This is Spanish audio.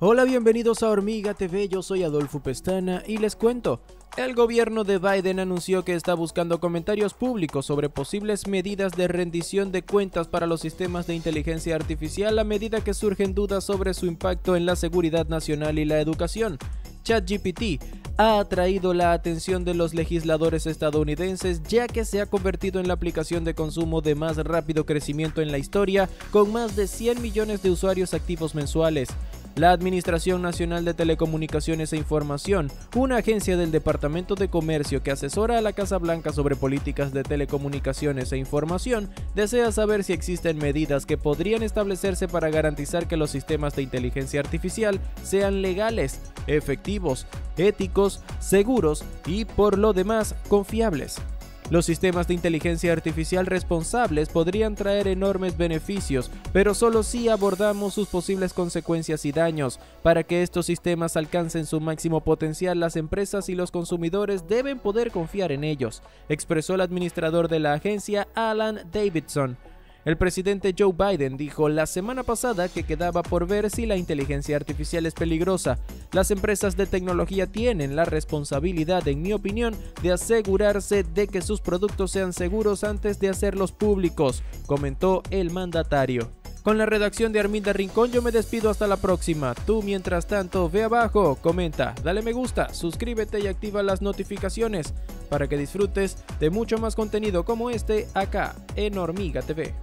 Hola, bienvenidos a Hormiga TV, yo soy Adolfo Pestana y les cuento, el gobierno de Biden anunció que está buscando comentarios públicos sobre posibles medidas de rendición de cuentas para los sistemas de inteligencia artificial a medida que surgen dudas sobre su impacto en la seguridad nacional y la educación. ChatGPT ha atraído la atención de los legisladores estadounidenses ya que se ha convertido en la aplicación de consumo de más rápido crecimiento en la historia, con más de 100 millones de usuarios activos mensuales. La Administración Nacional de Telecomunicaciones e Información, una agencia del Departamento de Comercio que asesora a la Casa Blanca sobre políticas de telecomunicaciones e información, desea saber si existen medidas que podrían establecerse para garantizar que los sistemas de inteligencia artificial sean legales, efectivos, éticos, seguros y por lo demás confiables. Los sistemas de inteligencia artificial responsables podrían traer enormes beneficios, pero solo si abordamos sus posibles consecuencias y daños. Para que estos sistemas alcancen su máximo potencial, las empresas y los consumidores deben poder confiar en ellos, expresó el administrador de la agencia Alan Davidson. El presidente Joe Biden dijo la semana pasada que quedaba por ver si la inteligencia artificial es peligrosa. Las empresas de tecnología tienen la responsabilidad, en mi opinión, de asegurarse de que sus productos sean seguros antes de hacerlos públicos, comentó el mandatario. Con la redacción de Arminda Rincón yo me despido hasta la próxima. Tú mientras tanto ve abajo, comenta, dale me gusta, suscríbete y activa las notificaciones para que disfrutes de mucho más contenido como este acá en Hormiga TV.